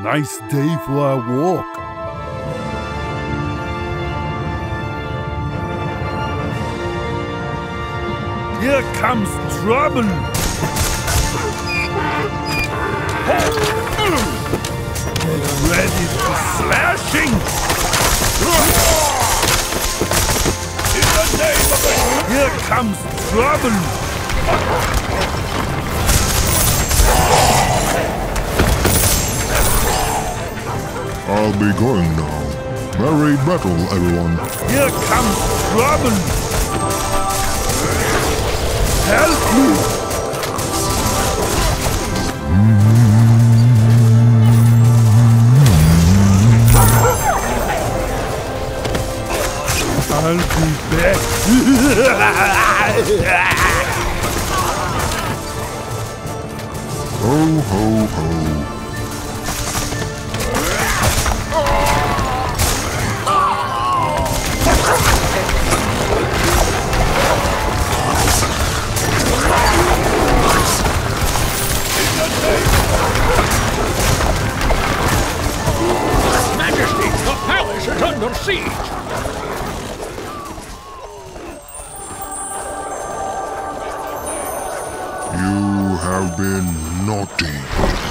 Nice day for a walk. Here comes trouble. Get ready for slashing! Comes trouble. I'll be going now. Merry battle, everyone. Here comes trouble. Help me. I'll be back. Ho, ho, ho. Majesty, the palace is under siege. Have been naughty.